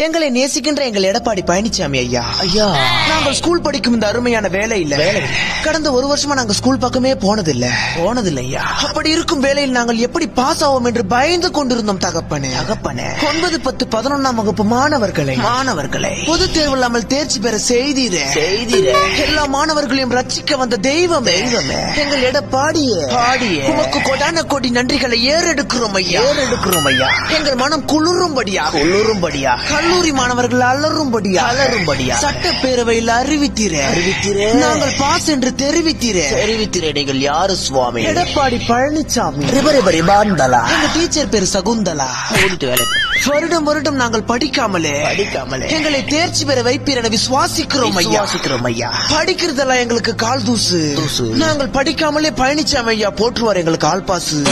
எங்களை நேசிக்கின்ற எங்கள் எடப்பாடி பழனிசாமி ஐயா. ஐயா. நாங்கள் ஸ்கூல் படிக்கும் இந்த அருமையான வேலை. இல்ல கடந்த ஒரு வருஷமா நாங்க ஸ்கூல் பக்கமே போனதில்ல. போனதில்லை ஐயா. அப்படி இருக்கும் வேளையில் நாங்கள் எப்படி பாஸ் ஆவோம் என்று பயந்து கொண்டிருந்தோம் தகப்பனே. தகப்பனே. ஒன்பது பத்து பதினொன்னாம் வகுப்பு மாணவர்களை. மாணவர்களை. பொது தேர்வு இல்லாமல் தேர்ச்சி பெற செய்தீரே. செய்திரே. எல்லா மாணவர்களையும் ரட்சிக்க வந்த தெய்வம். தெய்வமே. எங்கள் எடப்பாடியே. பாடியே. உமக்கு கொடான கோடி நன்றிகளை ஏறெடுக்கிறோம் ஐயா. ஏறெடுக்கிறோம் ஐயா. எங்கள் மனம் குளிரும்படியாக. உள்ளுரும்படியா கல்லூரி மாணவர்கள் அலறும்படியா அலறும்படியா. சட்டப்பேரவையில் அறிவித்தீரே. அறிவித்தீரே. நாங்கள் பாஸ் என்று தெரிவித்தீரே. தெரிவித்திரே நீங்கள் யாரு சுவாமி? எடப்பாடி பழனிசாமி ரிபரி பரி பாந்தலா எங்க டீச்சர் பேரு சகுந்தலா. வருடம் வருடம் நாங்கள் படிக்காமலே. படிக்காமலே. எங்களை தேர்ச்சி பெற வைப்பீர் என விசுவாசிக்கிறோம் ஐயா. விசுவாசிக்கிறோம் ஐயா. படிக்கிறதெல்லாம் எங்களுக்கு கால் தூசு. நாங்கள் படிக்காமலே பழனிசாமி ஐயா போற்றுவார் எங்களுக்கு ஆள் பாசு.